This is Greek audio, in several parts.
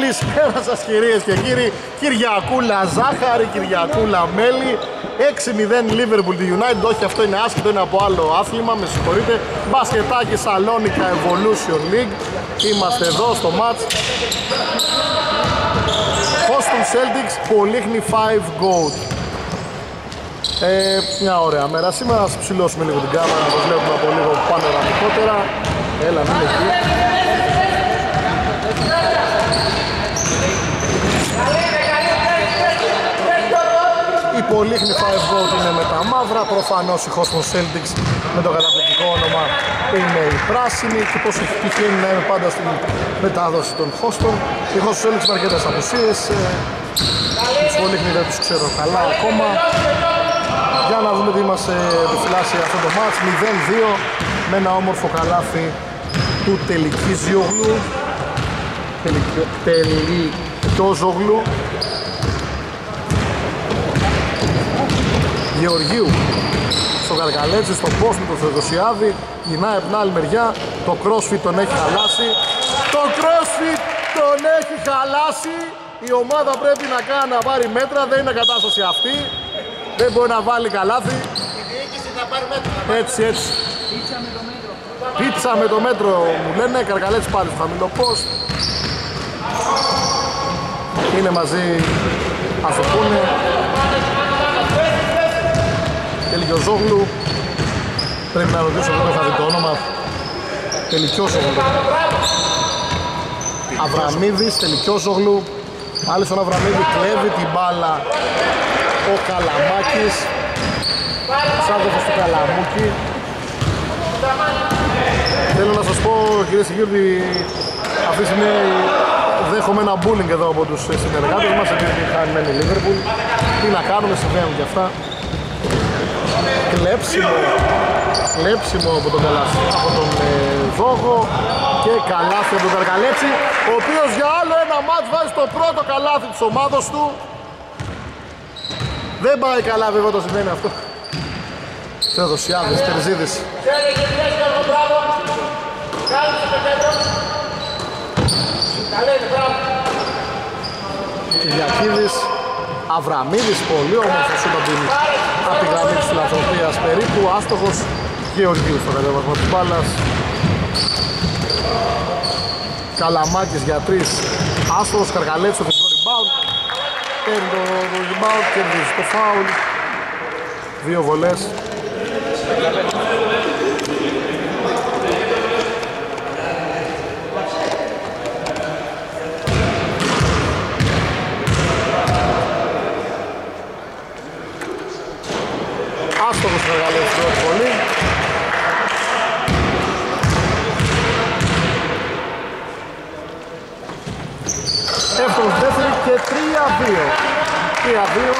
Καλησπέρα σας κυρίες και κύριοι. Κυριακούλα ζάχαρη, Κυριακούλα μέλι 6-0 Liverpool τη United. Όχι αυτό είναι άσχετο, είναι από άλλο άθλημα Με συγχωρείτε. Μπασκετάκι Σαλόνικα Evolution League. Είμαστε εδώ στο match. Boston Celtics Πολύχνη 5 Gold ε, μια ωραία μέρα. Σήμερα, ας ψηλώσουμε λίγο την κάμερα να το βλέπουμε από λίγο πανοραμικότερα Έλα, μην εκεί Πολύχνη 5 Gold είναι με τα μαύρα, προφανώς η Houston Celtics με το καταπληκτικό όνομα είναι η πράσινη και πως έχει τυχαίνει να είναι πάντα στην μετάδοση των Houston. Η Houston Celtics με αρκετές απουσίες, τους ε, Πολύχνη δεν τους ξέρω καλά ακόμα. Για να δούμε τι μας ε, επιφυλάσσει αυτό το μάτς, 0-2 με ένα όμορφο καλάθι του τελική Ζιόγλου. Τελικό Ζόγλου Γεωργίου στο Καρκαλέτσι, στον post με τον Θεοδοσιάδη γυρνάει από την άλλη μεριά το crossfit τον έχει χαλάσει. Το crossfit τον έχει χαλάσει. Η ομάδα πρέπει να κάνει να πάρει μέτρα δεν είναι κατάσταση αυτή. Δεν μπορεί να βάλει καλάθι. Έτσι έτσι. Πίτσα με το μέτρο. Μου λένε Καρκαλέτσι πάλι στο χαμηλό post. Είναι μαζί ας το πούνε Τελικιοζόγλου Πρέπει να ρωτήσω, δεν το είχα δει το όνομα. Τελικιόζογλου. Αβραμίδης, Τελικιόζογλου. Άλισον Αβραμίδη κλέβει την μπάλα Ο Καλαμάκης. Σάδοφος του Καλαμούκη. Θέλω να σας πω κυρίες και κύριοι αυτή τη στιγμή δέχομαι ένα bullying εδώ από τους συνεργάτες μας επειδή χάνει η Liverpool τι να κάνουμε, συμβαίνουν και αυτά κλέψιμο, κλέψιμο από τον Καλάθι, από τον ε, Δόγο και καλάθι από τον Καρκαλέτσι ο οποίος για άλλο ένα μάτς βάζει το πρώτο καλάθι της ομάδος του. Δεν πάει καλά βέβαια το σημαίνει αυτό. Θεοδοσιάδης, Τερζίδης. Κυριακίδης Αβραμίδης, πολύ όμορφος από την από τη γραμμή της φιλανθρωπίας περίπου, άστοχος Γεωργίου στο κατέβασμα της μπάλας. Καλαμάκης για τρεις, άστοχος Καργαλέτης στο θετικό rebound. Παίρνει το rebound, κερδίζει το foul δύο βολές άστοχος μεγάλος στην πρώτη βολή. Εύκολος δεύτερη και 3-2. 3-2.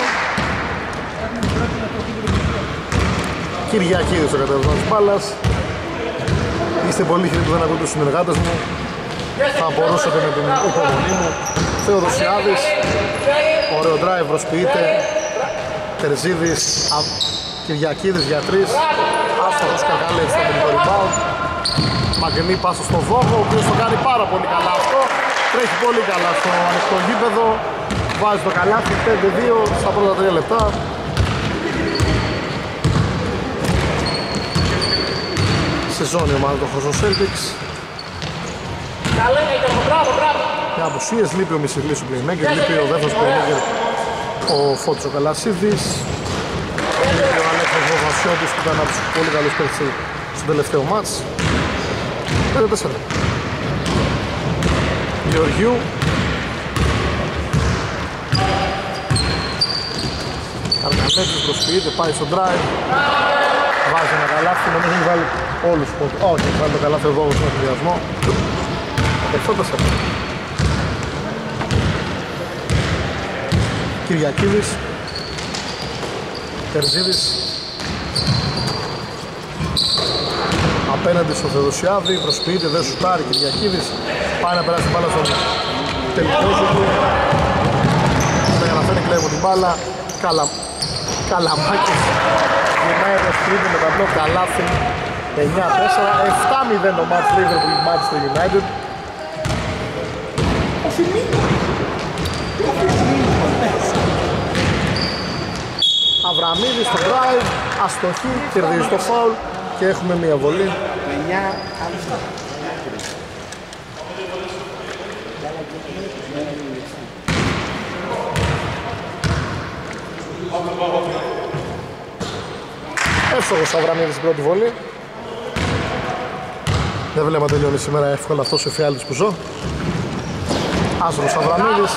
Κυριακίδης ο κατεβασμός της μπάλας. Είστε πολύ χειροί που δεν ακούτε τους συνεργάτες μου. Θα μπορούσατε με την υπομονή μου. Θεοδοσιάδης. Ωραίο drive προσποιείται. Τερζίδης Κυριακίδης για τρεις Άστοχος Κακαλέτης στο τελικό rebound. Μαγνή πάσα στο Βόβο ο οποίος το κάνει πάρα πολύ καλά αυτό. Τρέχει πολύ καλά στο ανοιχτό γήπεδο. Βάζει το καλάθι 5-2 στα πρώτα 3 λεπτά. Σεζόν η ομάδα των Χωσό Celtics Με αποσίες λείπει ο Μισηλής ο Playmaker, λείπει ο δεύτερος Playmaker ο Φώτης ο Καλασίδης Βασιώτης που ήταν από τους πολύ καλούς παίκτες στο τελευταίο μάτς. 5-4 Γεωργιού Καρκανέτης προσποιείται, πάει στο drive. Βάζει ένα καλάθι, νομίζω έχει βάλει όλους τους πόντους. Όχι, έχει βάλει το καλάθι εδώ στον εφηδιασμό 7-4 Κυριακίδης. Τερζίδης απέναντι στο Θεοδοσιάδη, προσποιείται, δεν σουτάρει Κυριακίδης, πάει να περάσει την μπάλα στον τελικό του. Δεν καταφέρει, κλέβουν την μπάλα, Καλα... Καλαμάκης. Γυρνάει το σπίτι με ταμπλό καλάφι, 9-4, 7-0 ο Μάτς Liverpool Manchester United. Αβραμίδης στο drive, αστοχή, κερδίζει το foul και έχουμε μια βολή. Εύστοχος ο Αβραμίδης στην πρώτη βολή. Δεν βλέπω να τελειώνει σήμερα εύκολα αυτός ο φιάλτης που ζω. Άσος Αβραμίδης.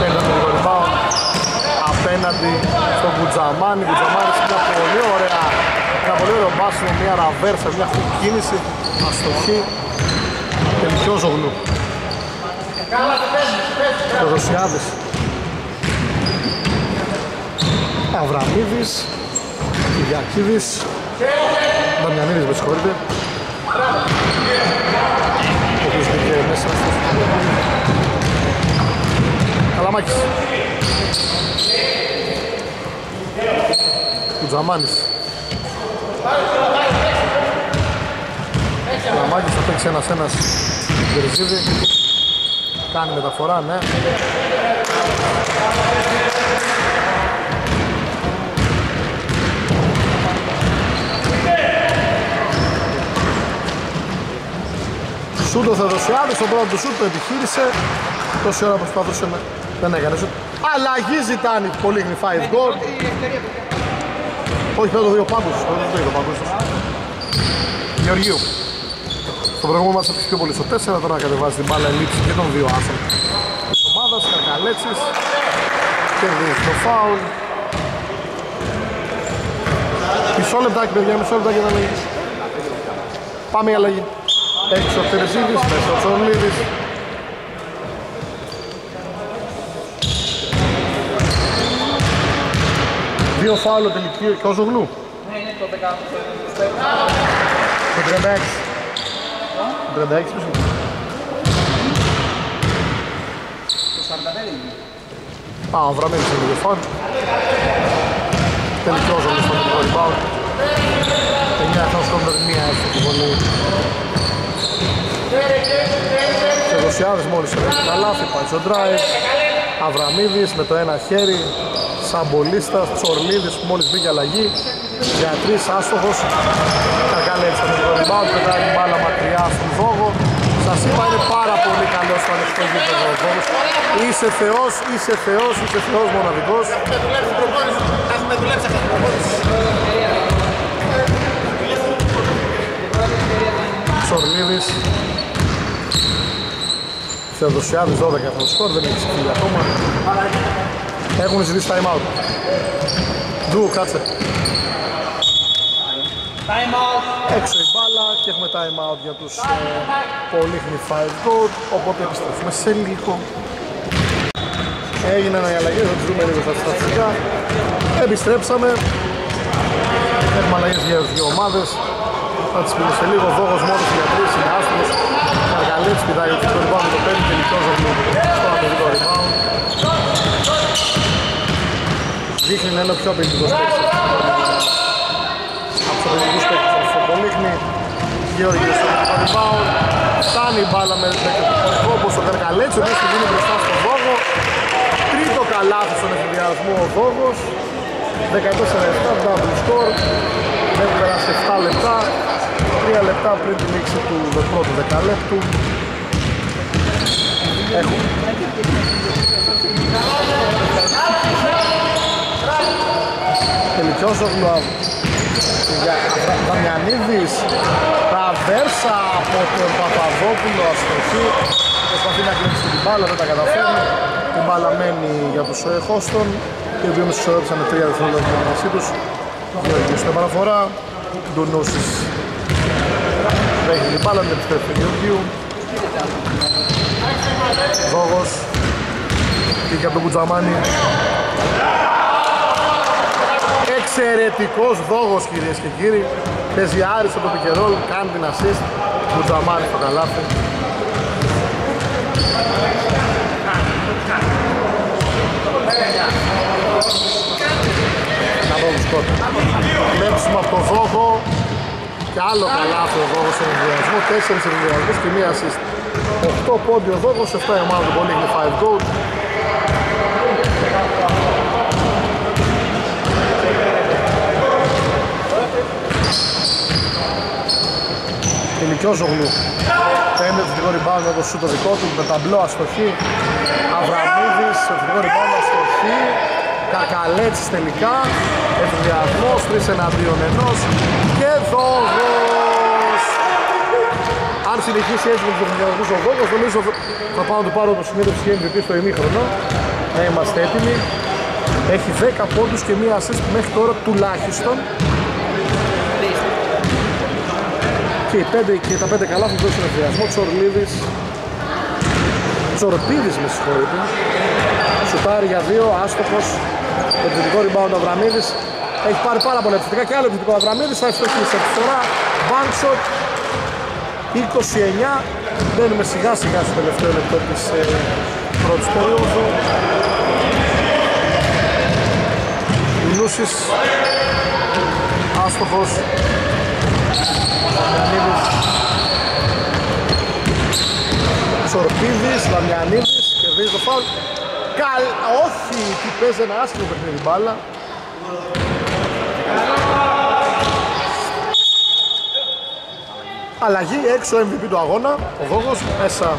Παίρνει το rebound απέναντι στον Κουτζαμάνι. Κουτζαμάνης μια πολύ ωραία, ένα πολύ ωραίο μπάσιμο, μια ραβέρσα, μια κίνηση, αστοχή. Τελικιό ζωγλού. Ρωσιάδης. Αβραμίδης. Κυριακίδης. Δαμιανίδης με συγχωρείτε. Ο οποίος μπήκε μέσα. Καλαμάκης. Κουτζαμάνης. Καλαμάκης θα παίξει ένας ένας Γκριζίδη. Κάνει μεταφορά, ναι. Σούτ ο Θεοδοσιάδης, τον πρώτος του σούτ το επιχείρησε. Τόση ώρα προσπαθούσε να... Δεν έκανε σούτ. Αλλαγή ζητάνει, πολύ γλυφάει γκολ. Όχι, πέρα το δύο πάντως, δεν το είδα πάντως. Γεωργίου. Στο προηγούμενο μας έπαιξε πιο πολύ στο 4, τώρα κατεβάζει την μπάλα ελίψη και των δύο άσων της ομάδας, Καρκαλέτσης. Κερδίζει το φάουλ. Μισό λεπτάκι, παιδιά, μισό λεπτάκι να αλλαγή. Πάμε η αλλαγή. Έξω ο Τερζίδης, μέσα ο Τσορλίδης. Δύο φάουλο τελική και ο Ζογλού. Ναι, είναι το 10. Το 36. Το 36 πίσω. Το 45 είναι; Α, ο Βραμίδης είναι δύο φάουλ. Τελική ο Ζογλού στο τελικό rebound. 9 θα σκόνται μία έστω τη βολή. Θεοδοσιάδης μόλις έπαιξε τα λάθη, πάει στο drive. Αβραμίδης με το ένα χέρι. Σαμπολίστας, Τσορλίδης που μόλις μπήκε αλλαγή. Για τρεις άστοχος. Καρκάλεξ με το rebound, πετάει την μπάλα μακριά στον Βόγο. Σας είπα είναι πάρα πολύ καλό στο ανοιχτό γήπεδο ο Βόγος. Είσαι θεός, είσαι θεός, είσαι θεός μοναδικός. Έχουμε δουλέψει αυτή την προπόνηση. Τσορλίδης Θεοδοσιάδης 12 αυτό το σκορ, δεν έχει ξεφύγει ακόμα Έχουν ζητήσει time out. Ντου, κάτσε. Time out. Έξω η μπάλα και έχουμε time out για τους ε, πολύχνη 5 goal. Οπότε επιστρέφουμε σε λίγο. Έγιναν οι αλλαγές, θα τις δούμε λίγο στα στατιστικά. Επιστρέψαμε. Έχουμε αλλαγές για τις δύο ομάδες. Θα τις πούμε σε λίγο, Δόγος μόνος για τρεις, είναι άστρος Καργαλίτς πηδάει το rebound το παίρνει και λιτός στο αμυντικό rebound Δείχνει να είναι ο πιο απαιτητικός παίκτης από τους απαιτητικούς παίκτες στο Πολύχνη Γεώργιος στο αμυντικό rebound Φτάνει η μπάλα με το όπως ο Καργαλίτς ο οποίος του δίνει μπροστά στον Δόγο Τρίτο καλάθι στον εφηδιασμό ο Δόγος 14-7 double score. Έχουν περάσει 7 λεπτά. 3 λεπτά πριν τη λήξη του πρώτου δεκαλέπτου. Έχω Τελικιός ο Γλουάβ Δαμιανίδης Ραβέρσα από τον Παπαδόπουλο αστοχή. Προσπαθεί να κλέψει την μπάλα, δεν τα καταφέρνει. Την μπάλα μένει για τους Χόστον οι οποίοι όμως ισορρόπησαν με 3 δευτερόλεπτα την μεταξύ τους. Γεωργίου στην επαναφορά Ντονούσης Παίχνει την μπάλα, δεν επιστρέφει του Γεωργίου. Δόγος Πήγε από τον Κουτζαμάνι Εξαιρετικός δόγος κυρίες και κύριοι. Παίζει άριστο το πικερόλ, κάνει την assist. Κουτζαμάνι στο καλάθι. Να δω σκότ Κλέψουμε από το Δόγο. Και άλλο καλάθι ο Δόγος σε ενδιασμό. 4 ενδιασμούς και μία assist. 8 πόντι ο Δόγος, 7 η ομάδα του Πολύγνη 5 goal Κιόζογλου. Παίρνει το θετικό rebound με το σου το δικό του με ταμπλό αστοχή. Αβραμίδης το θετικό rebound αστοχή. Καρκαλέτσης τελικά. Εφηδιασμός, τρεις εναντίον ενός. Και Δόγος αν συνεχίσει έτσι με τους εφηδιασμούς ο Δόγος νομίζω θα πάω να του πάρω το συνέδριο της MVP στο ημίχρονο. Να είμαστε έτοιμοι. Έχει 10 πόντους και μία assist μέχρι τώρα τουλάχιστον και, οι πέντε, και τα 5 καλά θα δώσουν εφηδιασμό Τσορλίδης. Τσορπίδης με συγχωρείτε. Σουτάρει για δύο, άστοχος. Επιθετικό rebound ο Αβραμίδης. Έχει πάρει πάρα πολλά επιθετικά και άλλο επιθετικό Αβραμίδης. Θα ευστοχίσει τη φορά Bankshot 29 Μπαίνουμε σιγά σιγά στο τελευταίο λεπτό της ε, πρώτης περίοδου. Λούσης Άστοχος Λαμιανίδης. Σορπίδης, Λαμιανίδης Κερδίζει το φάουλ. Καλ... Όχι, τι παίζει ένα άσχημο παιχνίδι μπάλα. Αλλαγή έξω MVP του αγώνα. Ο Δόγος, μέσα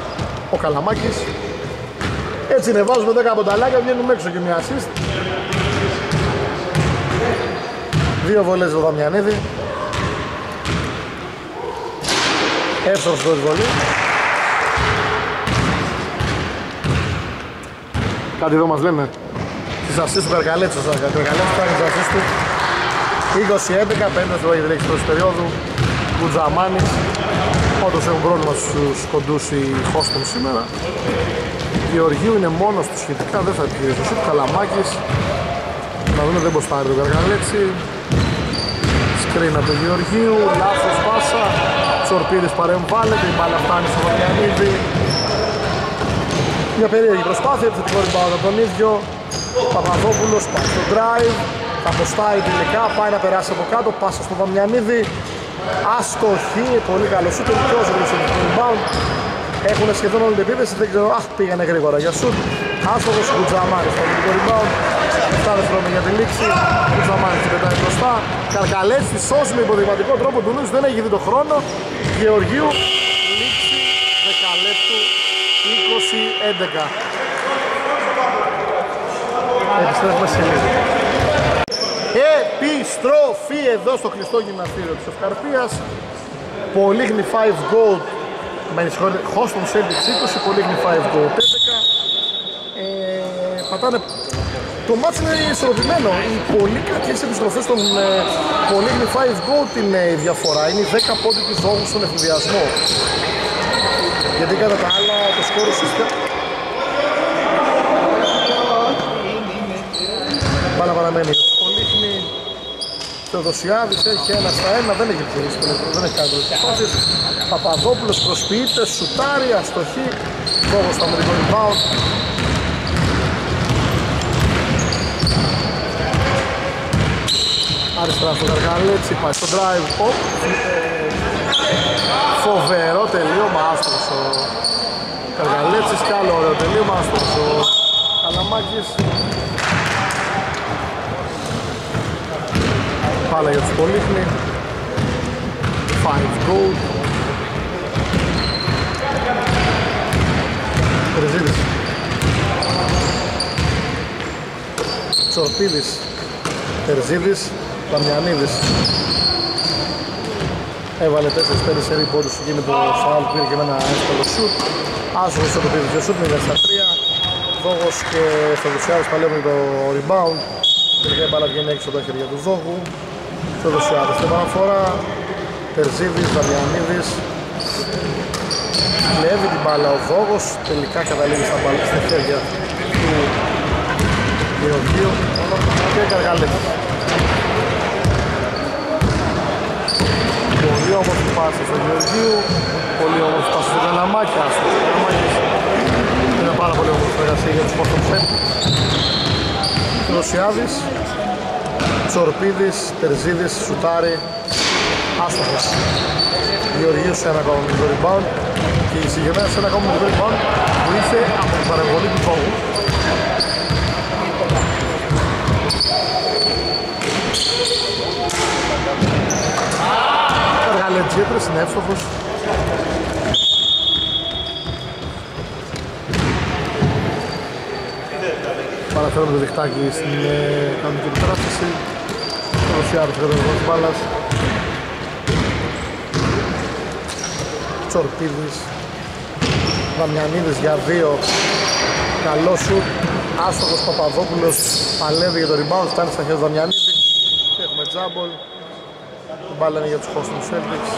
ο Καλαμάκης. Έτσι είναι, βάζουμε 10 πονταλάκια, βγαίνουμε έξω και μια assist. Δύο βολές το Δαμιανίδη Εύστοχος το βολή Κάτι εδώ μας λένε. Τις ασίστ του Καρκαλέτσος Ο Καρκαλέτσος κάνει τις ασίστ του. 20-11, 5 στο έχει διλέξει πρώτης περίοδου. Κουτζαμάνης. Όντως έχουν πρόβλημα στους κοντούς οι Χόστον σήμερα. Γεωργίου είναι μόνος του σχετικά, δεν θα επιχειρήσει το σουτ Καλαμάκης. Να δούμε δεν μποστάρει το Καρκαλέτσι Σκριν από τον Γεωργίου, λάθος πάσα Τσορπίδης παρεμβάλλεται, η μπάλα φτάνει στο Βαριανίδη μια περίεργη προσπάθεια, επιθετικό rebound από τον ίδιο. Παπαδόπουλος πάει στο drive θα αποστάει τελικά, πάει να περάσει από κάτω πάσα στο Βαμιανίδη. Αστοχή, πολύ καλό σου τελικός ο το rebound. Έχουν σχεδόν όλη την επίθεση, δεν ξέρω, αχ πήγανε γρήγορα για σουτ. Άστοχος Κουτζαμάρης στο τελικό rebound 7 δευτερόλεπτα για τη λήξη Κουτζαμάρης την πετάει μπροστά Καρκαλέτσι τη σώζει με υποδειγματικό τρόπο του Νους δεν έχει δει το χρόνο Γεωργίου λήξη δεκαλέπτου 20-11. Επιστρέφουμε σε λίγο. Επιστροφή εδώ στο κλειστό γυμναστήριο της Ευκαρπίας. Πολύγνη 5 gold. Με συγχωρείτε, Hoston Celtics 20, Πολύγνη 5 gold 11. Ε, πατάνε το μάτς είναι ισορροπημένο. Οι πολύ κακές επιστροφές των ε, Πολύγνη 5 gold είναι η διαφορά. Είναι οι 10 πόντι του δόγου στον εφηδιασμό. Γιατί κατά τα άλλα το σκόρο ουσιαστικά... Μπάλα παραμένει για τους Πολύχνη. Θεοδοσιάδης έχει ένα στα ένα, δεν έχει επιχειρήσει δεν έχει κάνει προσπάθειες. Παπαδόπουλος προσποιείται, σουτάρει, αστοχή. Φόβος στα μερικό rebound. Αριστερά στο Καργαλέτσι, πάει στο drive. Oh, Φοβερό τελείωμα άστρος ο Καργαλέτσης και άλλο ωραίο τελείωμα άστρος ο Καλαμάκης. Πάλα για τους Πολύχνη. 5 gold Ριζίδης Τσορπίδης. Τερζίδης Παμιανίδης Έβαλε 4-5 σερί πόντους εκεί με το φάουλ που πήρε και με ένα εύκολο σουτ. Άσος στο παιδί του σουτ, 0 στα 3. Δόγος και Θεοδοσιάδης παλεύουν το rebound. Τελικά η μπάλα βγαίνει έξω από τα χέρια του Δόγου. Θεοδοσιάδης στην παραφορά. Τερζίδης, Δαμιανίδης. Κλέβει την μπάλα ο Δόγος. Τελικά καταλήγει στα, μπάλα, στα χέρια του Γεωργίου και Καργαλέτης. Πολύ όμορφη πάση στο Γεωργίου, πολύ όμορφη πάση στο Καλαμάκια, στο Καλαμάκης. Είναι πάρα πολύ όμορφη εργασία για τους Πόρτον Ρωσιάδης, Τσορπίδης, Τερζίδης, Σουτάρη, άστοχος. Γεωργίου σε ένα ακόμα μικρό rebound και συγκεκριμένα σε ένα ακόμα μικρό rebound που ήρθε από την παρεμβολή του Τόγου. Για τρεις είναι εύστοχος. Παραφέρουμε το διχτάκι στην ε, κανονική επιτράπτωση. Το Ρωσιάρος κατεβασμό της μπάλας. Τσορπίδης. Δαμιανίδης για δύο. Καλός σου. Άστοχος Παπαδόπουλος παλεύει για το rebound. Φτάνει στα χέρια του Δαμιανίδη. Και έχουμε τζάμπολ. Η μπάλα είναι για τους Boston Celtics.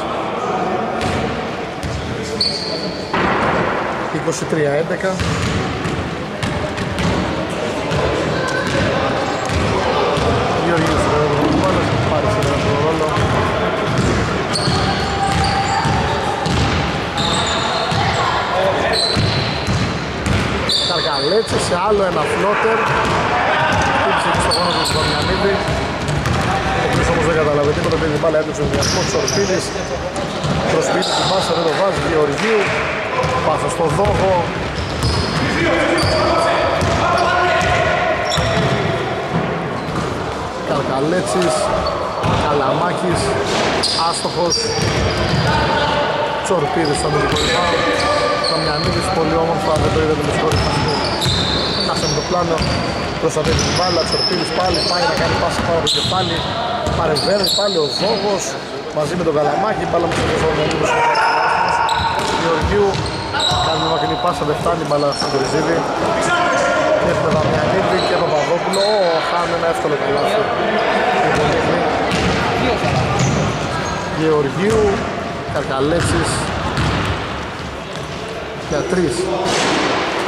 23-11. Γεωργίου στο δεύτερο του μπάλα, πάρει σε δεύτερο ρόλο. Καρκαλέτσι σε άλλο ένα φλότερ. Χτύπησε και στο γόνο του Δαμιανίδη. Ο οποίος όμως δεν καταλαβαίνει τίποτα, επειδή την μπάλα έτρεξε ο διασμός της Ορφίδης. Προσποιείται την πάσα, δεν το βάζει, Γεωργίου. Πάσα στο δόγο. Καρκαλέτσης, Καλαμάκης, άστοχος, Τσορπίδης στο αμυντικό rebound, Καμιανίδης πολύ όμορφα, δεν το είδατε με συγχωρείτε αυτό. Χάσαμε το πλάνο, προστατεύει την μπάλα, Τσορπίδης πάλι πάει να κάνει πάσα πάνω από το κεφάλι, παρεμβαίνει πάλι ο Βόγος, μαζί με τον Καλαμάκη, μπάλα με τον Καμιανίδης. Γεωργίου, κάνει μια μακρινή πάσα, δεν φτάνει η μπάλα στον Κοριζίδη. Έχουμε Δαμιανίδη και Παπαδόπουλο. Ω, χάνει ένα εύκολο καλάθι. Γεωργίου, Καρκαλέτσης για τρεις.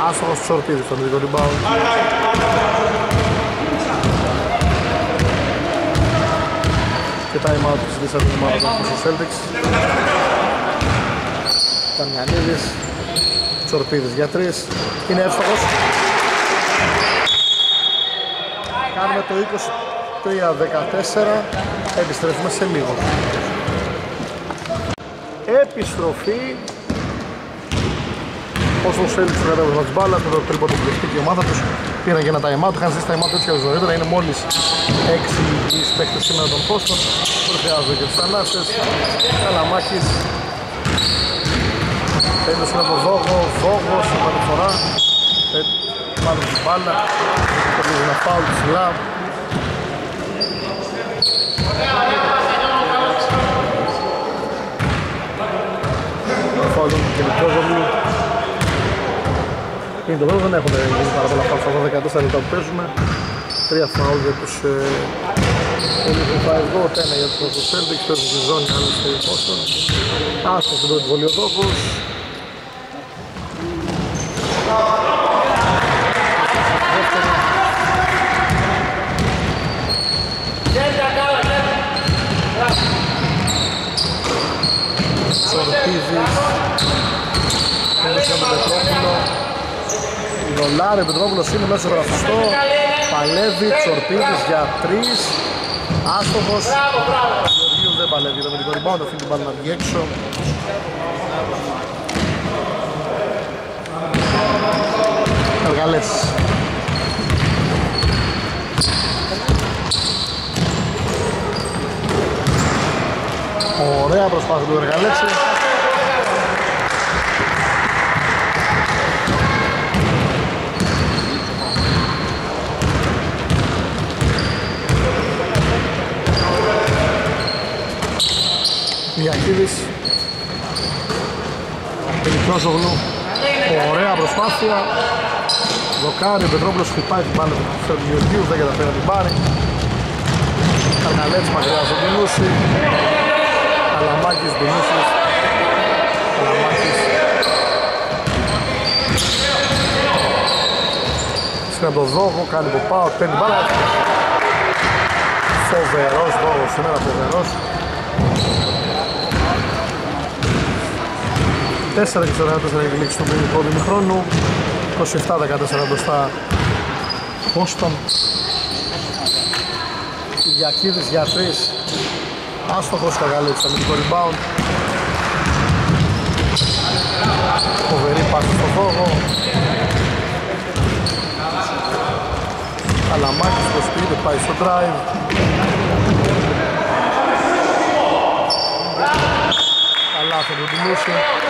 Άσοχος Τσορπίδης στο αμυντικό rebound. Και time out της λύσας την ομάδα των Boston Celtics. Δαμιανίδης, Τσορπίδης για τρεις. Είναι εύστοχος. Κάνουμε το 23-14. Επιστρέφουμε σε λίγο. Επιστροφή. Όσο θέλει του κατέβασμα της μπάλας με το τρίποντο που δεχτεί και η ομάδα τους πήραν και ένα time out, είχαν ζήσει time out έτσι και νωρίτερα, είναι μόλις 6 οι παίκτες σήμερα των Πόστων, χρειάζονται και τους Θανάσες, Καλαμάκης, Τέλος είναι από Δόγο, Δόγος, από φορά, πάνω την μπάλα, κερδίζει ένα φάουλ ψηλά. Φάουλ του Κελικόζοβλου. Είναι το βέβαιο, δεν έχουν γίνει πάρα πολλά φάουλ στα 14 λεπτά που παίζουμε. Τρία φάουλ για τους Olympic 5 Goat, ένα για τους Celtics, παίζουν στη ζώνη, άλλο στη Boston. Άστο στην πρώτη βολή ο Δόκος. Τσορπίδης Έδωσε τον Πετρόπουλο Δολάρη, Πετρόπουλος είναι μέσα στο γραφιστό Παλεύει, Τσορπίδης για τρεις. Άστοχος. Γεωργίου δεν παλεύει, το με την κορυμπάουντ αφήνει την μπάλα να βγει έξω. Αργαλές Ωραία προσπάθεια του Εργαλέξη. Μιακίδης Πελικρόζογλου Ωραία προσπάθεια. Δοκάρι, ο Πετρόπουλος χτυπάει την μπάλα του Γεωργίου, δεν καταφέρει να την πάρει. Καρναλέτς μακριά στον Τινούση Καλαμάκης, Τινούσης Καλαμάκης. Στην από το Δόγο, κάνει που πάω, παίρνει μπάλα. Φοβερός Δόγος, σήμερα φοβερός 4 και 44 για τη λήξη του πρώτου ημιχρόνου 27-14 μπροστά. Boston. Κυριακίδης για 3 Άστοχος Καγαλέτης αμυντικό rebound. Φοβερή πάση στο φόγο Καλαμάκης προσποιείται πάει στο drive. Μούση. Τα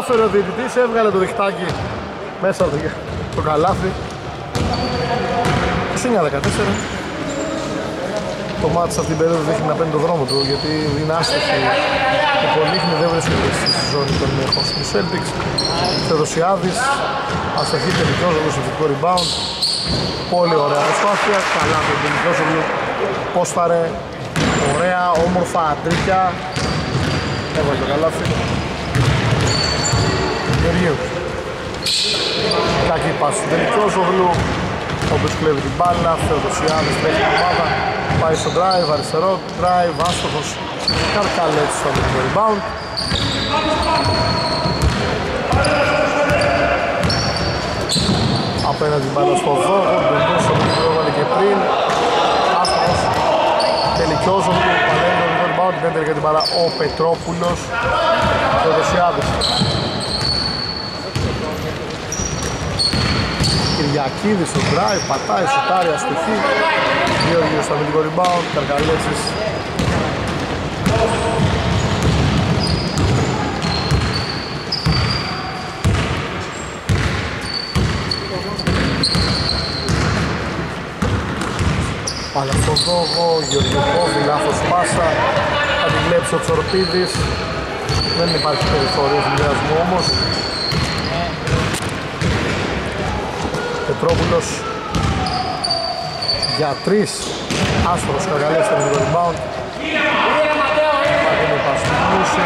κατάφερε ο διαιτητής, έβγαλε το διχτάκι μέσα από το- το καλάθι. 29-14. Το μάτι σε αυτήν την περίοδο δείχνει να παίρνει το δρόμο του γιατί είναι άστοχη. Οι Πολύχνοι δεν βρίσκονται στη ζώνη των Houston Celtics. Θεοδοσιάδης, αστοχή τελικός όπως το φυτικό rebound. Πολύ ωραία προσπάθεια, καλά το τελικός πόσταρε, ωραία, όμορφα αντρίκια. Έβαλε το καλάθι. Γεωργίου. Κακή πάση στο τελικό Ζογλου, ο οποίος κλέβει την μπάλα, Θεοδοσιάδης τρέχει την ομάδα, πάει στο drive, αριστερό, drive, άστοχος, Καρκαλέτσι στο αμυντικό rebound. Απέναντι την μπάλα στο Δόγο, τον Δόσο που την έβαλε και πριν, άστοχος, τελικός ο Ζογλου, παλεύει το αμυντικό rebound, δεν τελικά την μπάλα ο Πετρόπουλος, Θεοδοσιάδης. Κυριακίδης στο drive, πατάει, σουτάρει, αστοχή. Γεώργιος στο αμυντικό rebound, Καρκαλέτσης. Πάλα στον Δόγο, Γεωργιοκόβη, λάθος πάσα. Θα την κλέψει ο Τσορπίδης. Δεν υπάρχει περιθώριο συνδυασμού όμως. Πετρόπουλος. Για τρεις. Άσφορος Καργαλές στο το rebound. Παγώνει πάση του Μούση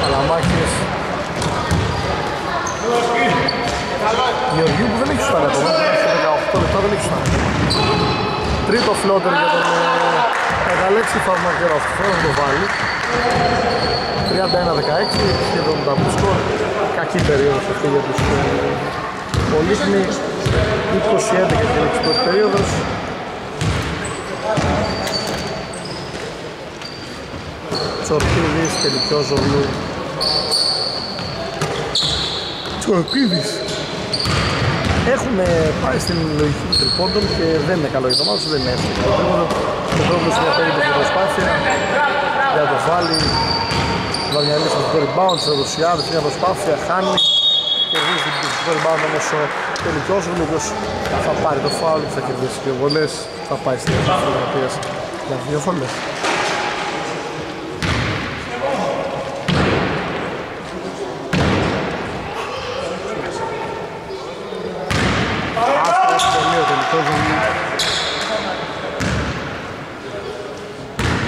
Καλαμάκης. Γεωργίου που δεν έχει σουτάρει ακόμα σε 18 λεπτά δεν έχει σουτάρει Τρίτο φλότερ για τον Καργαλέξη φαρμακερό αυτό θέλω να το βάλει 31-16, σχεδόν τα σκορ. Κακή περίοδος αυτή για τους ε, Πολύχνη. 20-11 και η πρώτη περίοδος. Τσορπίδης, τελικός Ζολού. Τσορπίδης. Έχουν πάει στην λογική των τριπώντων και δεν είναι καλό για το μάτος, δεν είναι εύκολο. Το τρίποντο, το πρόβλημα είναι απέναντι την προσπάθεια για το βάλει Βαριανής με το rebound, Θεοδοσιάδης, μια προσπάθεια, χάνει κερδίζει το rebound όμως ο τελικός ο οποίος θα πάρει το φάουλ θα κερδίσει δύο βολές θα πάει στην φωτογραφία για δύο βολές Άσπρος πολύ ο τελικός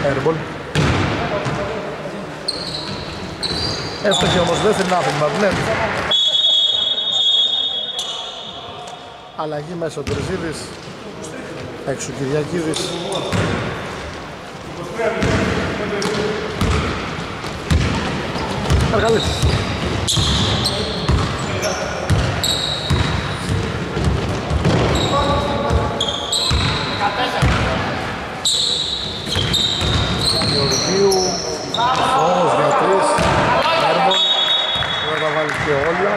Airball Έστοχε όμως δεν θέλει να φύγει Μαρνέτ. Αλλαγή μέσα ο Τερζίδης. Έξω ο Κυριακίδης. Αργαλής. Γεωργίου, όμως για τρεις, Έρμον, δεν τα βάλει και όλα.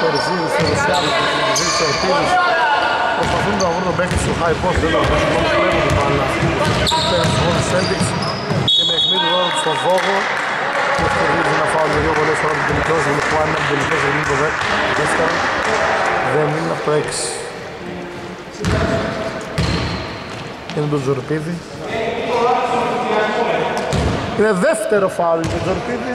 Περσίδης, Θεοδοσιάδης, Περσίδης, Ορτίδης, προσπαθούν να βρουν τον παίκτη στο high post, δεν το βρουν, όμως βλέπουν την μπάλα. Πέραν στους χώρους Celtics και με αιχμή του δώρου στον Βόγο και κερδίζει ένα φάουλ με δύο βολές τώρα από τον τελικός, δεν είναι ένα τελικός, δεν είναι το δεύτερο, δεν είναι από το 6. Είναι τον Ζορπίδη. Είναι δεύτερο φάουλ για τον Ζορπίδη.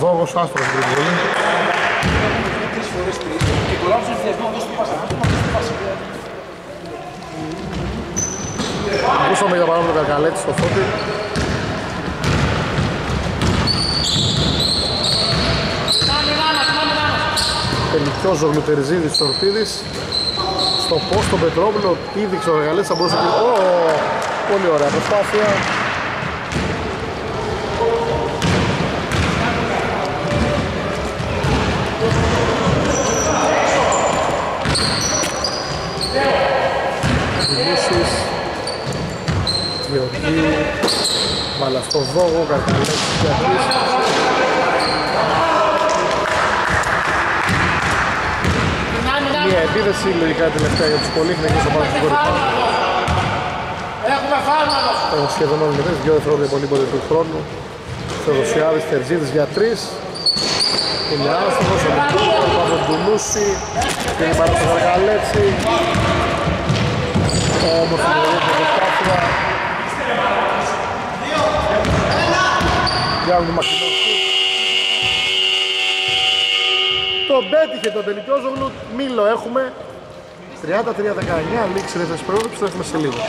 Δόγος άστρος την πολύ. Και κολλάμε στον συνδυασμό, δώσ' του πάσα, δώσ' του πάσα, δώσ' του πάσα. Ακούσαμε για παράδειγμα τον Κακαλέτη στο και ο Ζογλουτεριζίδης Σορπίδης στο πώς τον Πετρόπουλο πήδηξε ο Εργαλέτης θα μπορούσε να πει πολύ ωραία προσπάθεια Δημήσεις Γεωργίου Μαλαστοδόγο Καρκαλέτης και Αρχίσης Μια επίδεση λογικά τελευταία για τους πολύχνικους στο πάνω στην κορυφά. Έχουμε φάρμακο. Έχουν σχεδόν όλοι μηδές, δυο δευτερόλεπτα υπολείπονται του χρόνου. Θεοδοσιάδης, Τερζίδης για τρεις. Είναι άστοχος, ο Μικούλος, ο Παπαδουλούση, την πάρα στο Καρκαλέτσι. Όμορφη γραμμή από το Κάθρα. Για τον πέτυχε τον τελικό ζωγλου, Μήλο έχουμε. 33-19, λήξη δεύτερης περίοδου, επιστρέφουμε σε λίγο.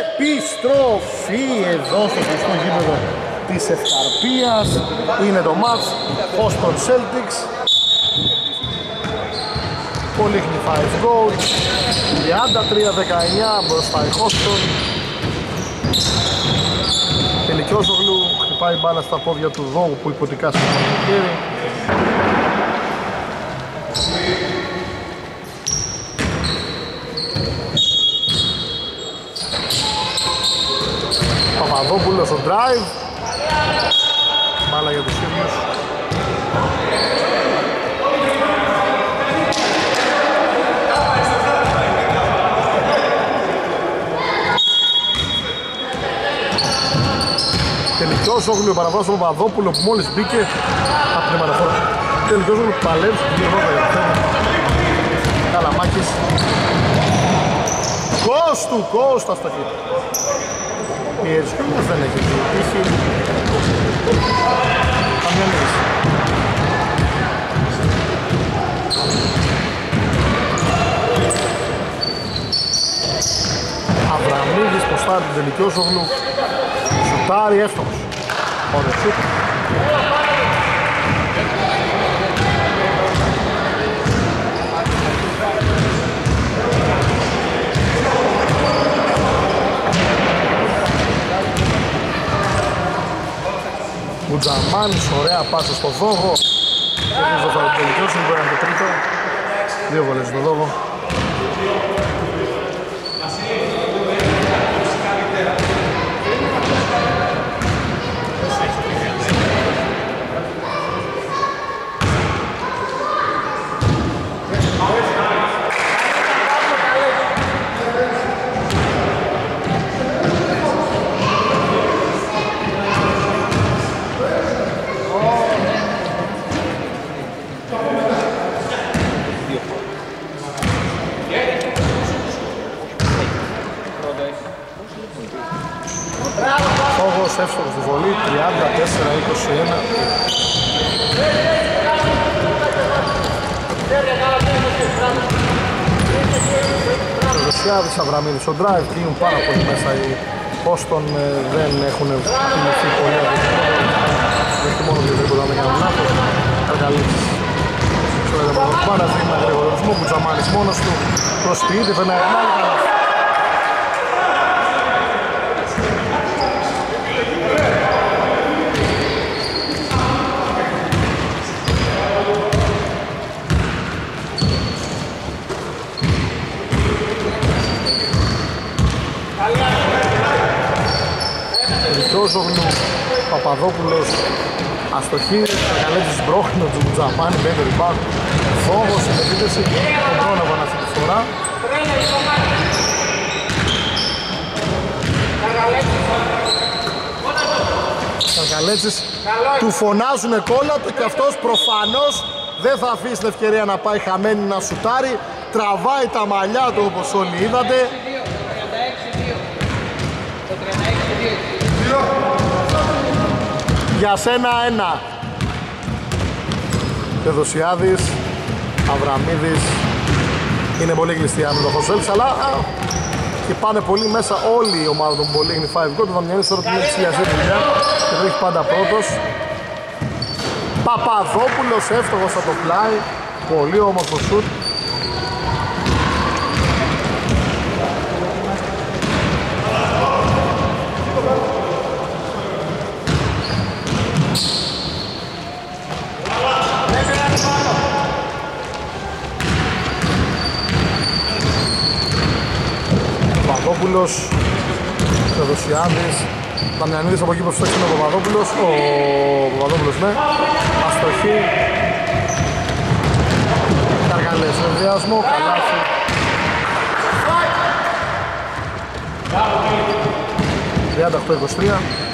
Επιστροφή εδώ στο κλειστό γήπεδο της Ευκαρπίας. Είναι το match Boston Celtics. Πολύχνη 5 goal. 33-19 μπροστά η Boston. Τελικιόζογλου χτυπάει μπάλα στα πόδια του Δόγου που υποτικά στο χέρι. Παπαδόπουλος στο drive. Μπάλα για τους ίδιους. Τελικός όγλιο παραβάω στον Παπαδόπουλο που μόλις μπήκε από την επαναφορά. Τελικός όγλιο που παλεύει στην κοινότητα για το θέμα. Καλαμάκης. Κόστου, Κώστα στο χέρι. Η Ερσιούλας δεν έχει τύχη. Καμιά λύση. Αβραμίδης ποστάρει την τελική όσογλου. Σουτάρει εύστοχος. Ωραίο σουτ. Μπουτζαμάνης, ωραία πάσα στο Δόγο. Και δεν θα το τελειώσει, μπορεί να είναι το τρίτο. Δύο βολές στο Δόγο. Φόβος εύστοχος στη βολή, 34-21. Ρωσιάδης, Αβραμίδης, ο drive κλείνουν πάρα πολύ μέσα οι Boston ε, δεν έχουν κινηθεί πολύ από το Δεν έχει μόνο δύο τρίποτα να κάνουν λάθος. Καρκαλίτης. Ξέρετε μόνο πάρα βήμα γρήγορο ρυθμό, Μπουτζαμάνης μόνος του. Προσποιείται, περνάει ένα άλλο καλά. Ριζόζογλου, Παπαδόπουλος, Αστοχής, Καλέτης Μπρόχνο, Τζουτζαμάνι, μπαίνει rebound, φόβος στην επίθεση, τον πρόλαβαν αυτή τη φορά. Καρκαλέτσης του φωνάζουνε κόλλα του και αυτός προφανώς δεν θα αφήσει την ευκαιρία να πάει χαμένη να σουτάρει τραβάει τα μαλλιά του όπως όλοι είδατε για σένα ένα. Θεοδοσιάδης Αβραμίδης. Είναι πολύ κλειστή αν το Χωσέλης αλλά α, και πάνε πολύ μέσα όλη η ομάδα των Πολύγνη 5 Gold. Ο Δαμιανής τώρα την έχει σχεδιαστεί τη δουλειά. Και βρίσκει πάντα πρώτος. Παπαδόπουλος εύστοχος από το πλάι. Πολύ όμορφο σουτ Παπαδόπουλος Θεοδοσιάδης Δαμιανίδης από εκεί που φτιάξει ο Παπαδόπουλος, ο Παπαδόπουλος ναι, αστοχή. Καργαλές, ενδιασμό, καλάθι. Τριάντα 23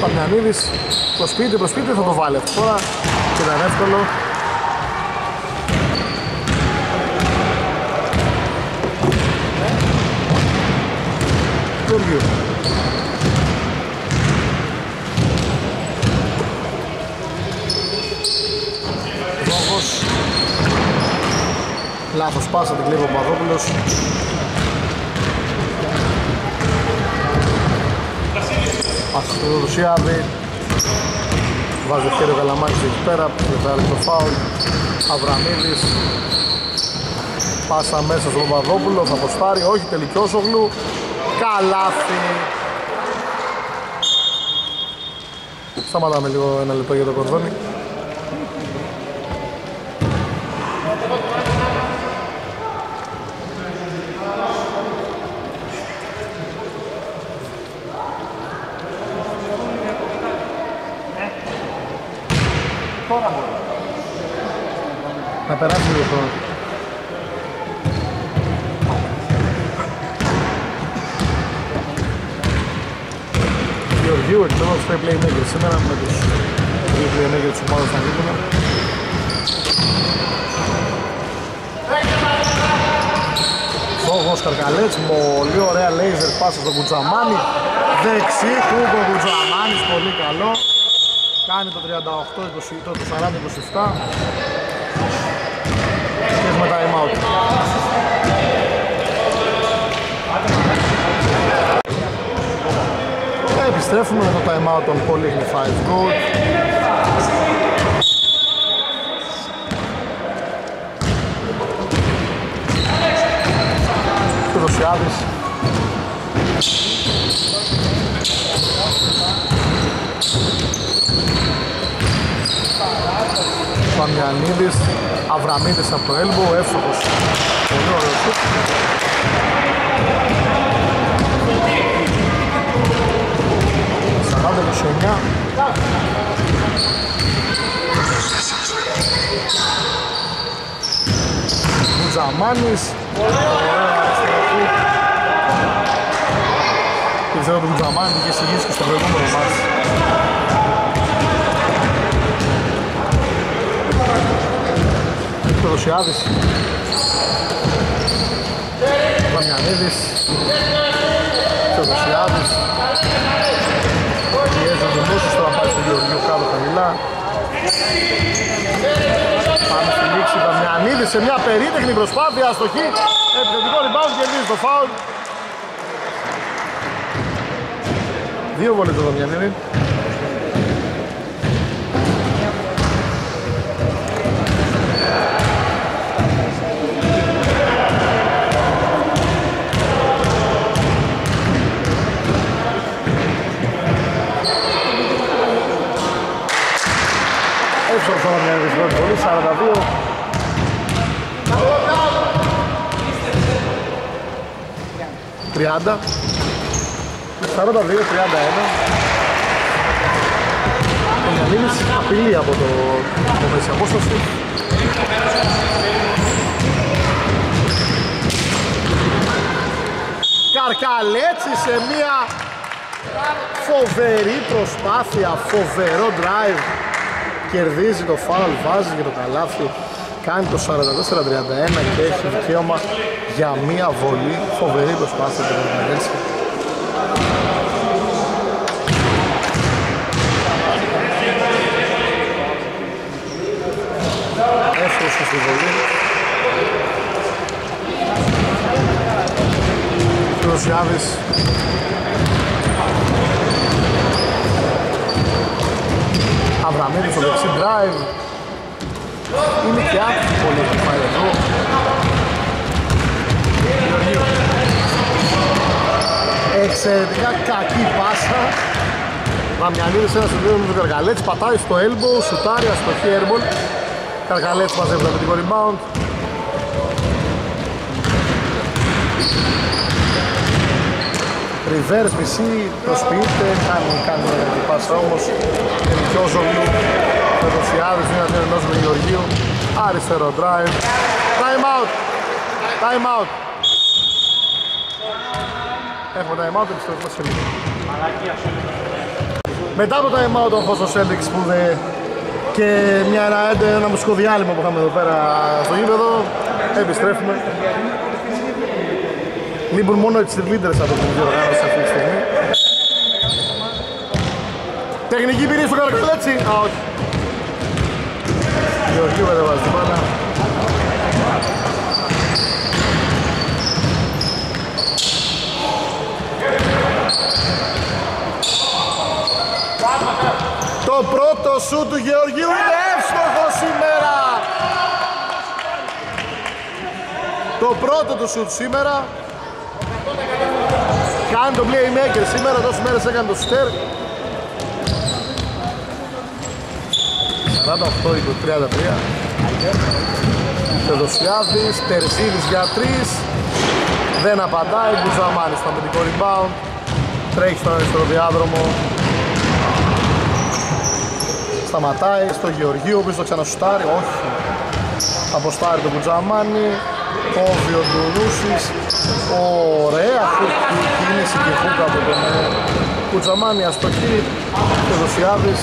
Παπιανίδης προς σπίτι, προς σπίτι θα το βάλει αυτό τώρα. Και ήταν εύκολο. Γεωργίου Λόγος Λάθος πάσα την κλέβει ο Παδόπουλος Πάσα στο Ρουσιάδη Βάζει χέρι ο Καλαμάκης εκεί πέρα Πετάει το φάουλ. Αβραμίδης. Πάσα μέσα στον Παπαδόπουλο, θα αποστάρει, όχι τελικό όγλου Καλάθι. Σταματάμε λίγο ένα λεπτό για το κορδόνι Να περάσει λίγο χρόνο. Γεωργίου εκτός στο playmaker σήμερα με τους δύο playmaker της ομάδας στα γήπεδα. Φόγος Καρκαλέτς, πολύ ωραία laser πάσα στον Κουτζαμάνι δεξί κούκο Κουτζαμάνης, πολύ καλό κάνει το 38, το 40-27 και έχουμε time out. Επιστρέφουμε με το time out των Polyhly 5 Gold. Και ο Ρωσιάδης Παμιανίδης, Αβραμίδης από το έλμπο, εύστοχος. Πολύ ωραίο σουτ. Σαράντα 29. Μουτζαμάνης, ωραία αριστερό Και ξέρω του Μουτζαμάνη είχε συγγύσει και στο προηγούμενο μάτς. Θεοδοσιάδης Βαμιανίδης Θεοδοσιάδης Πιέζει ο Δημούσης τώρα πάει στο Γεωργίου κάτω χαμηλά Πάμε στη λήξη Βαμιανίδης σε μια περίτεχνη προσπάθεια αστοχή επιθετικό rebound κερδίζει το φάουλ Δύο βολές το Βαμιανίδη 40. 42-31. Από το, μέση απόσταση. Σε μία φοβερή προσπάθεια, φοβερό drive. Κερδίζει το φάουλ, βάζει και το καλάφι κάνει το 44-31 και έχει δικαίωμα για μία βολή. Φοβερή προσπάθεια του Καρκαλέτσι Εύκολος και στη βολή. Ρωσιάδης Αβραμίδης στο δεξί drive είναι και άκρη πολύ που πάει εδώ. Εξαιρετικά κακή πάσα. Βαμιανίδης ένας δύο με τον Καργαλέτς πατάει στο elbow, σουτάρει αστοχή airball Καρκαλέτς μαζεύει το αμυντικό rebound. Ριβέρς μισή, προσποιείται, κάνει, κάνει την πάσα όμως Ελικιόζογλου, Φεδοσιάδης, είναι ένα ενός με Γεωργίου. Αριστερό drive. Time out. Time out. Έχουμε time out, επιστρέφουμε σε λίγο Μετά το time out ο Χώσος Celtics που δε και μια, ένα, ένα μουσικό διάλειμμα που είχαμε εδώ πέρα στο γήπεδο. Επιστρέφουμε. Λείπουν μόνο οι cheerleaders από την διοργάνωση αυτή τη στιγμή. Τεχνική πυρή στο Καρκαλέτσι. Α, όχι. Γεωργίου δεν βάζει την μπάλα. Το πρώτο σου του Γεωργίου είναι εύστοχο σήμερα. Το πρώτο του σουτ σήμερα Κάνει το playmaker σήμερα, τόσες μέρες έκανε το στέρ 48 33 Θεοδοσιάδης, Τερζίδης για 3 Δεν απαντάει, Μπουζαμάνης στο αμυντικό rebound. Τρέχει στον αριστερό διάδρομο. Σταματάει στο Γεωργίου, που το ξανασουτάρει, όχι. Αποστάρει το Μπουτζαμάνι Κόβει ο Ντουρούσης. Ωραία κίνηση και χούκα από τον ε, Κουτζαμάνι αστοχή. Και Δοσιάδης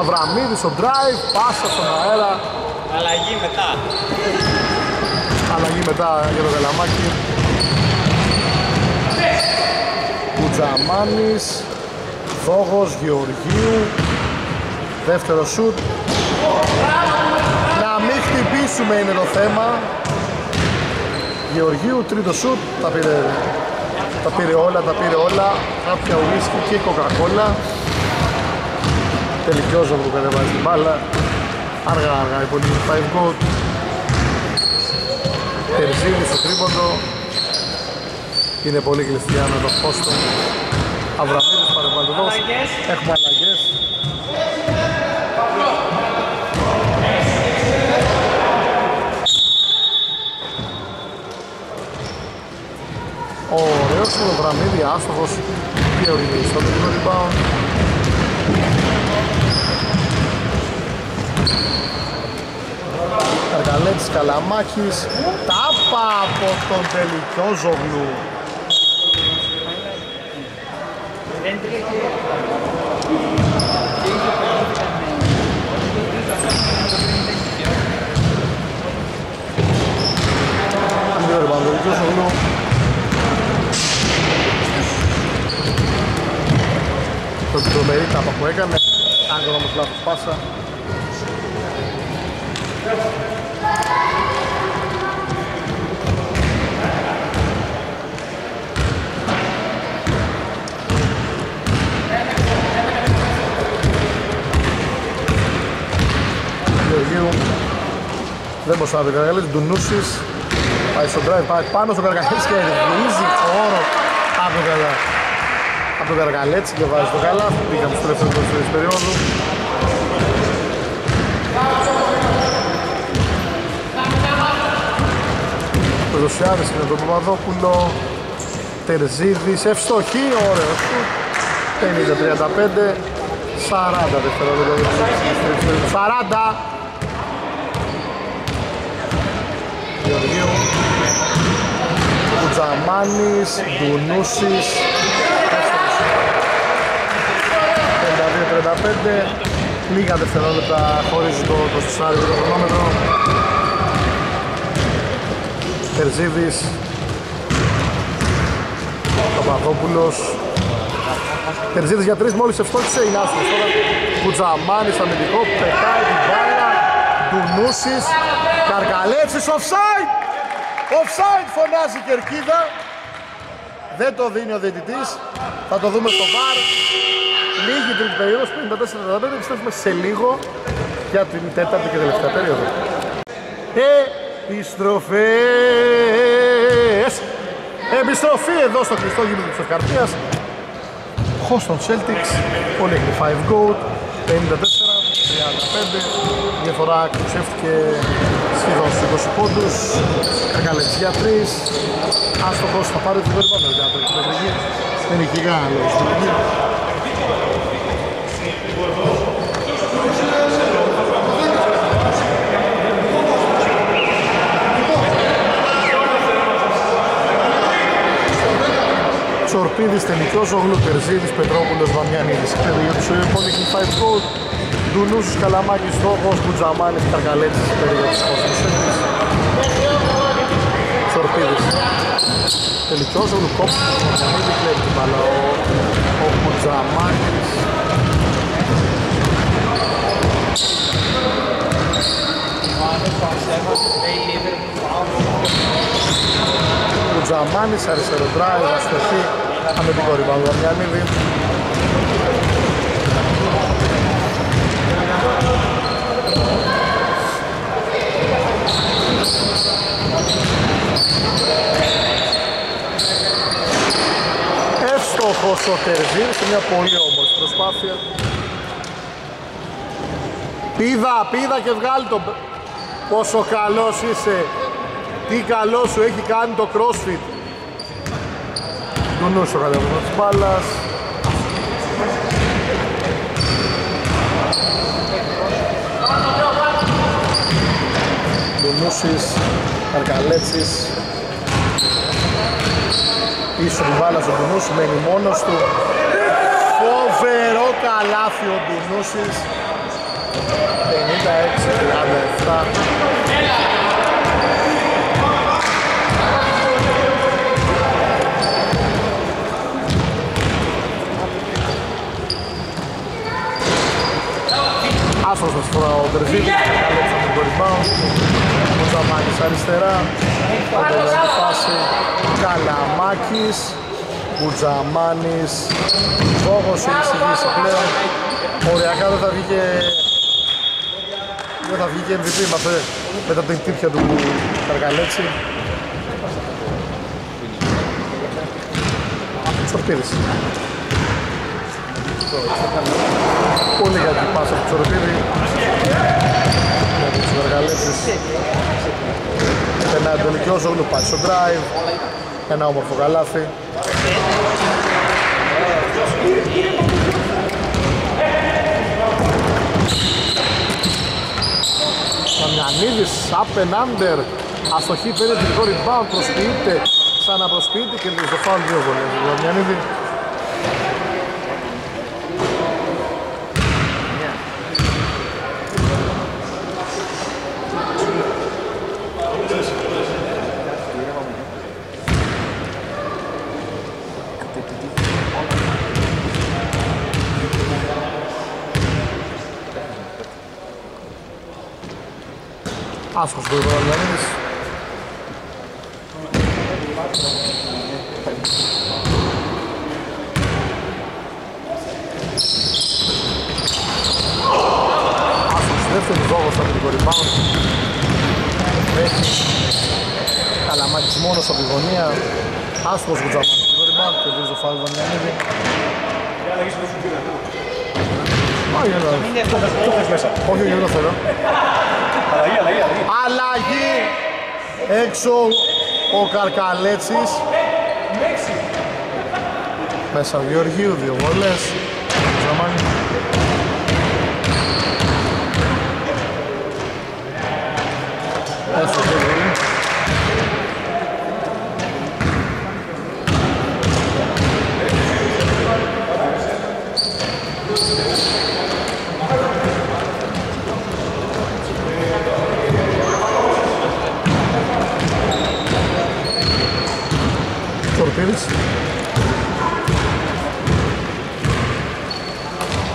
Αβραμίδης ο drive, πάσα στον αέρα Αλλαγή μετά. Αλλαγή μετά για το Καλαμάκι Κουτζαμάνης Δόγος Γεωργίου Δεύτερο σουτ. Να μην χτυπήσουμε είναι το θέμα. Γεωργίου, τρίτο σουτ. Τα πήρε, τα πήρε όλα, τα πήρε όλα. Κάποια ουίσκι και κοκακόλα. Τελικιόζο που κατεβάζει την μπάλα. Αργά, αργά, η πολύ 5 goal. Τερζίδη στο τρίποντο. Είναι πολύ κλειστή με το πόστο. Αβραμίδης παρεμβαλλοντός. Έχουμε αλλαγές. Ωραίος το Βραμίδη, άστοχος και ο στο μικρό rebound. Καργαλέτης Καλαμάκης, τάπα από τον τελικό Ζογλου. Μικρό rebound, τελικός Ζογλου. το τρομερή τάπα που έκανε άγκρο όμως λάθος πάσα Γεωργίου δεν μπορούσε να βρει Καραγαλής, Ντουνούσης πάει στο drive, πάει πάνω στο Καραγαλής και ρυθμίζει χώρο από καλά από τον Καργαλέτσι και βάζει το καλά. Πήγαμε στο τελευταίο τέλος της περίοδου. Το Ρωσιάδης είναι τον Παπαδόπουλο. Τερζίδης, ευστοχή, ωραίο σου. 50-35. 40 δευτερόλεπτα. 40. Γεωργίου. Κουτζαμάνης, Ντουνούσης, 35 λίγα δευτερόλεπτα χωρίς το 24 το χρονόμετρο Τερζίδης Παπαδόπουλος. Τερζίδης για τρεις μόλις ευστόχησε είναι άσχος τώρα Κουτζαμάνης αμυντικό πετάει την μπάλα. Ντουνούσης. Καρκαλέτσης offside offside φωνάζει η Κερκίδα δεν το δίνει ο διαιτητής θα το δούμε στο βαρ Λίγη τρίτη περίοδος, 54-45, επιστρέφουμε σε λίγο για την τέταρτη και τελευταία περίοδο. Επιστροφές! Επιστροφή εδώ στο κλειστό γήπεδο της Ευκαρπίας. Houston Celtics, όλοι έχουν 5 goal, 54-35, διαφορά ξέφτηκε σχεδόν στους 20 πόντους, Καρκαλέτης για 3, άστοχος θα πάρει την περιπάνω για το έχει δεν έχει κανένα λόγο στην Τσορπίδης, Τελικός, Ογλου, Τερζίδης, Πετρόπουλος, Βαμιανίδης. Πέντε για τους Ιωεπόλοι, 5 goal. Ντουνούσους, Καλαμάκης, Δόχος, Μπουτζαμάνης, Καρκαλέτης, πέντε για τους Κοσμοσέντες. Τσορπίδης. Τελικός, Ογλου, Κόψης, Βαμιανίδης, κλέβει την μπάλα ο, ο Μπουτζαμάνης. Τζαμάνης, αριστερό drive, αστοχή, αμυντικό rebound του Αμιανίδη. Εύστοχος ο Τερζίν σε μια πολύ όμορφη προσπάθεια. Πίδα, πίδα και βγάλει το... Πόσο καλός είσαι. Τι καλό σου έχει κάνει το crossfit. Του νου σου κατεβασμό της μπάλας. Ντουνούσης, Καρκαλέτσης Πίσω την μπάλα στον Ντουνούση, μένει μόνος του. Φοβερό καλάθι ο Ντουνούσης 56-37 Άστρος μας φορά ο Μπερζίδης, καλέψα με το rebound. Ο Τζαμάκης αριστερά, Παντελόνη φάση, Καλαμάκης, Μπουτζαμάνης, Βόγος έχει συγγύσει πλέον. Οριακά δεν θα βγήκε δεν θα βγήκε MVP με αυτό, μετά την τύπια του Καρκαλέτσι. Τσορπίδης. Πολύ για την πάσα του Τσορπίδη. Με τους Βεργαλέτες. Ένα εντολικό ζώγλου πάει στο drive. Ένα όμορφο καλάθι. Σαμιανίδης, up and under. Αστοχή παίρνει την rebound, προσποιείται, ξαναπροσποιείται και το φάουλ δύο βολές. Σαμιανίδη Άσχος το Ιβραλιανίδης. Άσχος δεύτερος λόγος από την κορυμπάουν. Καλαμάκης μόνος από τη γωνία. Άσχος Βουτζαμάνης στην κορυμπάουν και βρίσκει το φάλο Δανιανίδη. Όχι, όχι, όχι, δεν θέλω. Αλλαγή. Έξω ο Καρκαλέτσης. Μέσα ο Γεωργίου, δύο βολές Ζαμάνι Έστω δύο βολές Κορπίδης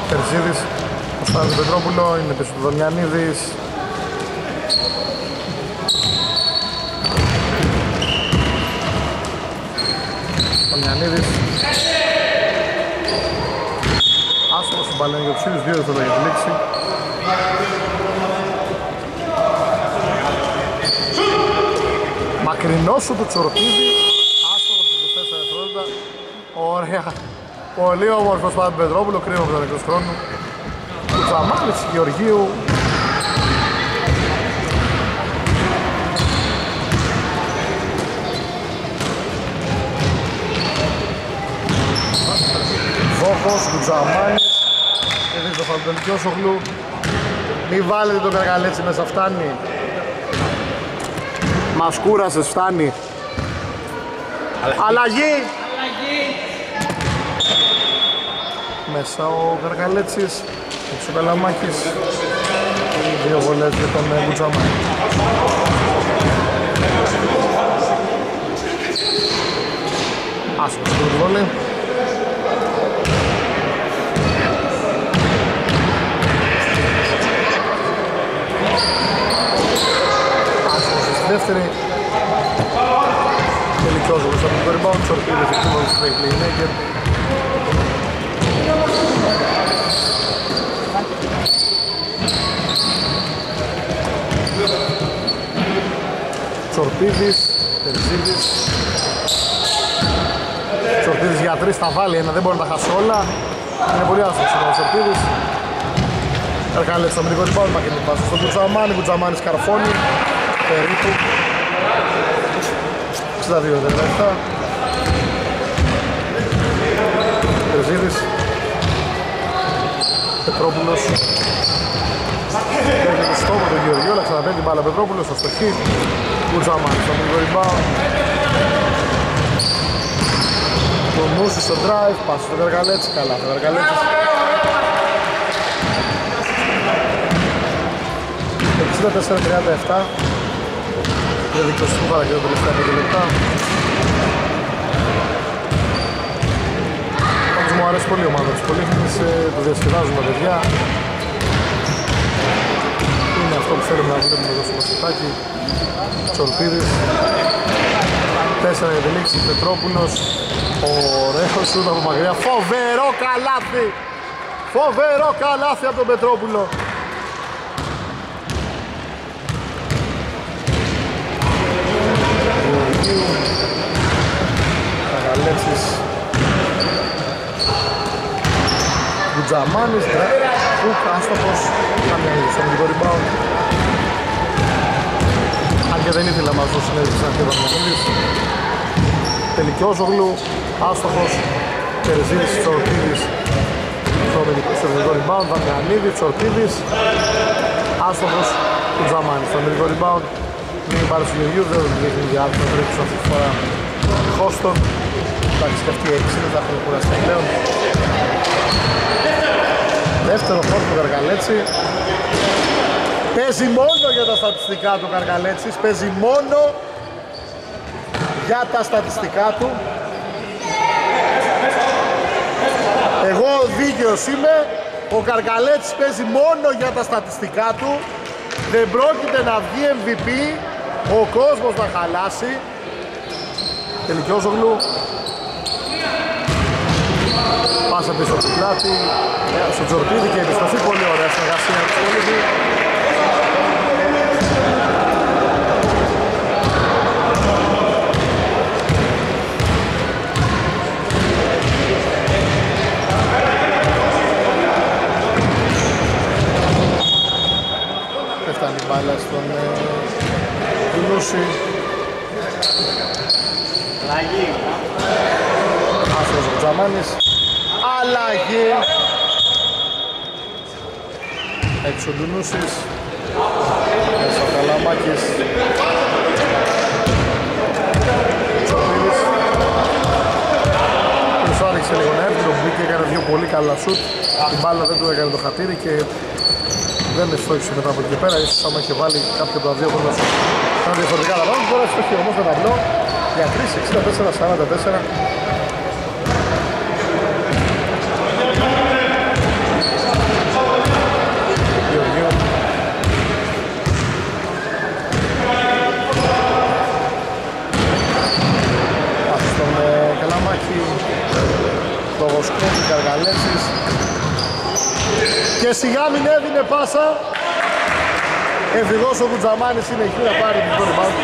Τερζίδης ο Στάδης Πετρόπουλο είναι πίσω του Δομιανίδης Δομιανίδης Άσχος του μπαλένει για τους ίδιους δύο δευτερόλεπτα για τη λήξη Μακρινό σου τους Τσορπίδη Ωραία. Πολύ όμορφος Πάπη Πετρόπουλο, κρίμα από τον εκτός χρόνου. Κουτσαμάνης Γεωργίου. Βόκος, Κουτσαμάνης. Εδώ το Φαντελικιώσογλου. Μη βάλετε τον Καργαλέτσι μέσα, φτάνει. Μας κούρασες, φτάνει. Αλλαγή. Μέσα ο Γαργαλέτσης, ο Καλαμάκης. Δύο βολές για τον ε, Μπουτζαμάκη. Άσχος το βολή. Άσχος στη δεύτερη. Τελικός βολές από το rebound, Τσορπίδης εκτίμως στο playmaker. Τσορπίδης, Τερζίδης Τσορπίδης για τρεις θα βάλει ένα, δεν μπορεί να τα χάσει όλα. Είναι πολύ άστοχος ο Τσορπίδης Ερκάλε στο αμυντικό rebound, μακρινή πάση στον Κουτζαμάνι, Κουτζαμάνης καρφώνει Περίπου. 62 δευτερόλεπτα Τερζίδης Πετρόπουλος Έρχεται στο στόμα του Γεωργίου, αλλά ξαναπαίνει την μπάλα Πετρόπουλος στο στοχής Κουτζαμάνι στο αμυντικό rebound Το Μούσης στο drive, πάση στο Γαργαλέτσι, καλά το Γαργαλέτσις 64-37 για δικαιωστικού παρακαλώ τελευταία 5 λεπτά. Πάντως μου αρέσει πολύ η ομάδα της Πολύχνης, ε, το διασκεδάζουν τα παιδιά. είναι αυτό που θέλουμε να βλέπουμε εδώ στο μπασκετάκι Τσορπίδης 4 για τη λήξη, Πετρόπουλος ωραίος σούτ από μακριά φοβερό καλάθι! Φοβερό καλάθι από τον Πετρόπουλο. Γεωργίου Καγαλέτσης Μπουτζαμάνης Φουκ άστοχος. Κάμια στο αμυντικό rebound. Αν και δεν ήθελε να μας δώσει συνέντευξη στην αρχή ο Δαμιανίδης Τελικιόζογλου Άστοχος. Τερζίδης Τσορτίδης στο αμυντικό rebound. Δαμιανίδης Τσορτίδης Άστοχος Μπουτζαμάνης στο αμυντικό rebound. Μην πάρει του Γεωργίου, δεν δείχνει διάρκεια να τρέξει αυτή τη φορά. Χόστον. Εντάξει και αυτή η έξι δεν θα έχουν κουραστεί πλέον. Δεύτερο χώρο του Καργαλέτσι. Παίζει μόνο για τα στατιστικά του Καργαλέτσης, παίζει μόνο για τα στατιστικά του. Εγώ δίκαιος είμαι, ο Καργαλέτσης παίζει μόνο για τα στατιστικά του, δεν πρόκειται να βγει MVP ο κόσμος να χαλάσει. Τελικιόζογλου Πάσα πίσω από την πλάτη ε, στο Τζορτίδη και επιστροφή πολύ ωραία συνεργασία του Πολύδη Δεν φτάνει η μπάλα στον Λούση. Αλλαγή. Άσος ο Τζαμάνης. Αλλαγή. Έξω ο Ντουνούσης. Μέσα ο Καλαμάκης. Τσοπίδης. Τους άνοιξε λίγο να έρθει, τον μπήκε, έκανε δύο πολύ καλά σουτ. Την μπάλα δεν του έκανε το χατήρι και δεν εστόχισε μετά από εκεί και πέρα. Ίσως άμα είχε βάλει κάποιο από τα δύο κόλλα σου. Ήταν διαφορετικά τα πράγματα. Τώρα στο όμως το ταμπλό για 3, 64, 44. Γεωργίου. Πάσε στον ε, Καλαμάκη. Λογοσκόπη, Καργαλέτσης. Και σιγά μην έδινε πάσα. Ευτυχώς ο Κουτζαμάνης είναι εκεί να πάρει το rebound.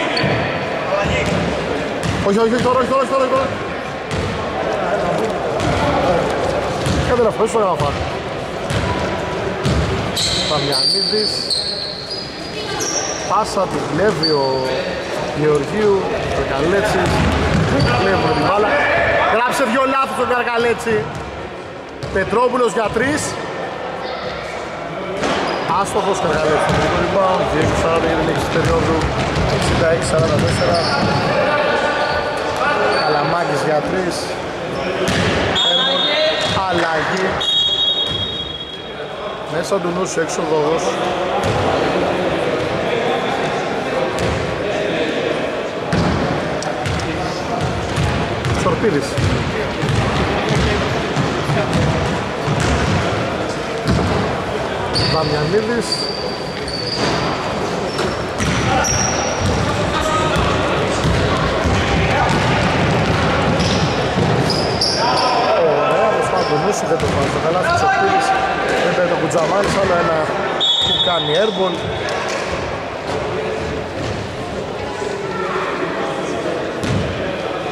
Όχι, όχι, όχι, τώρα, όχι, τώρα, όχι, τώρα, όχι, τώρα. Κάτι να φορέσει το γραφά. Παμιανίδης. Πάσα την κλέβει ο Γεωργίου, ο Καλέτσης. Κλέβει την μπάλα. Γράψε δυο λάθος τον Καρκαλέτσι. Πετρόπουλος για τρεις. Άστοχος Καρκαλέτσι. Το rebound, 2-40 για την λήξη της περίοδου. 66-44. Καλαμάκης για τρεις. Αλλαγή. Μέσα του νου σου έξω ο Δόγος. Σορπίδης. Δαμιανίδης. Ωραία, προσπάθει το νου σου, δεν το βάζει το καλά. Σορπίδης. Δεν παίρνει το κουτζαμάνης, άλλο ένα που κάνει airball.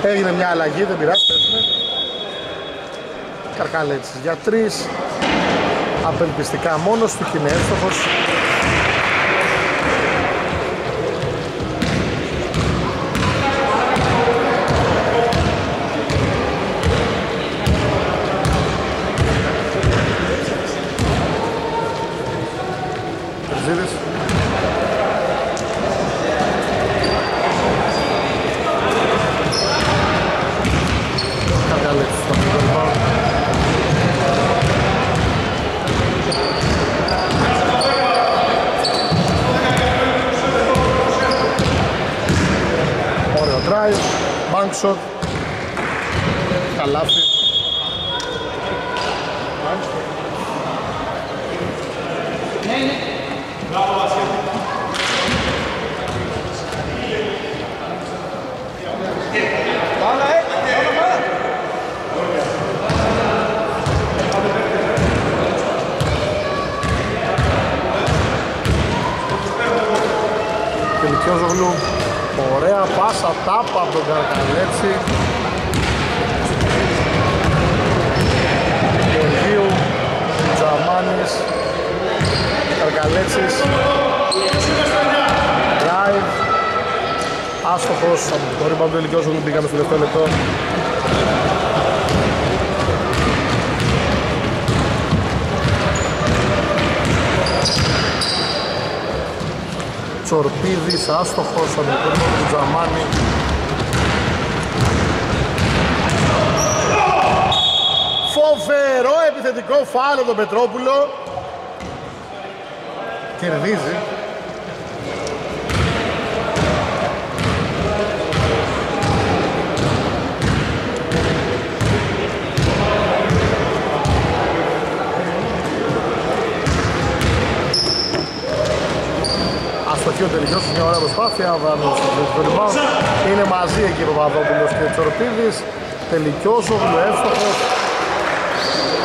Έγινε μια αλλαγή, δεν πειράζει, παίζουμε. Καρκαλέτσης για τρεις. Απελπιστικά μόνος του και είναι εύστοχος. Τερζίδης. Καρκαλέτσης στο rebound. Ωραίο drive, bank shot, καλάθι. Τελικιόζογλου, ωραία πάσα, τάπα από τον Καρκαλέτσι. Γεωργίου, Τζαμάνης, Καρκαλέτσης, Drive, άστοχος από το rebound του Ελικιόζογλου, μπήκαμε στο τελευταίο λεπτό. Τσορπίδης, άστοχος, από το rebound του Τζαμάνη. Φοβερό επιθετικό φάλο τον Πετρόπουλο. Κερδίζει. Αστοχή ο τελικός, μια ωραία προσπάθεια, ο Βράνος στο rebound. Είναι μαζί εκεί ο Παπαδόπουλος και ο Τσορπίδης. Τελικός, ο εύστοχος.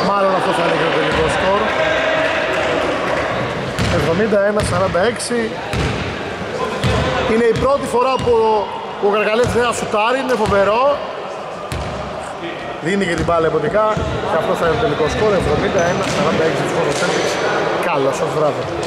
Μάλλον αυτός θα είναι και το τελικό σκορ. 71-46. Είναι η πρώτη φορά που ο Καρκαλέτης δεν σουτάρει, είναι φοβερό. Δίνει και την μπάλα εμποτικά και αυτό θα είναι το τελικό σκορ. 71-46 σκορ ο Celtics. Καλώς σας βράδυ.